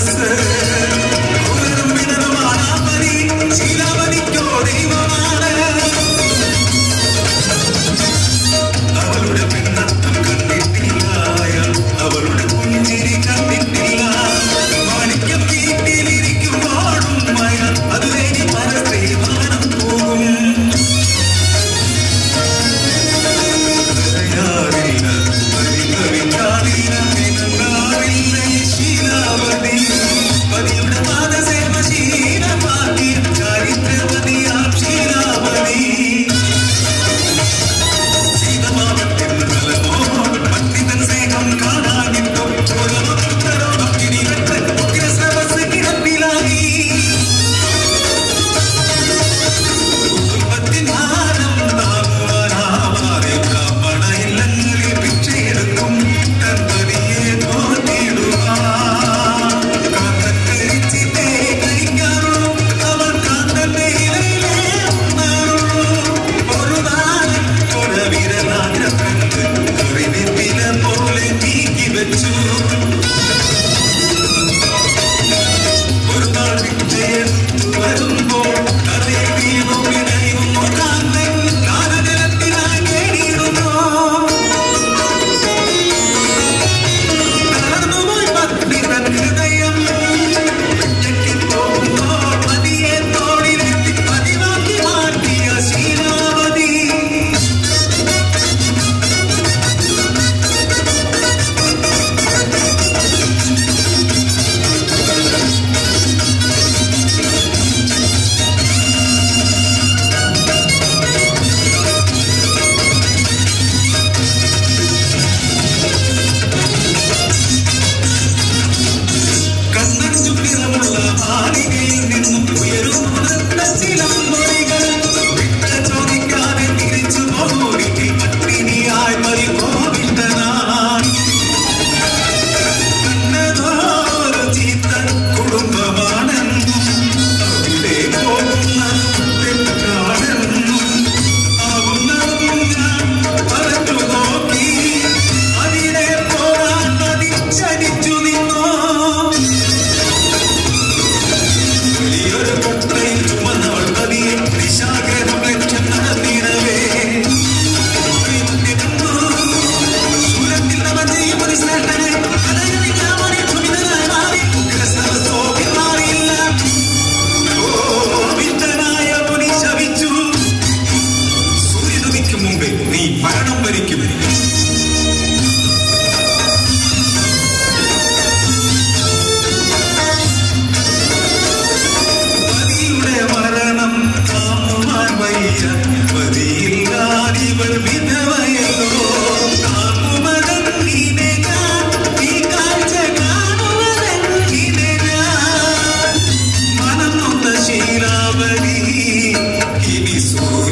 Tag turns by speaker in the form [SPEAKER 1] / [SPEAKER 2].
[SPEAKER 1] sen മരിക്കും മുമ്പേ നീ മരണം വരിക്കും. മരണം സൂ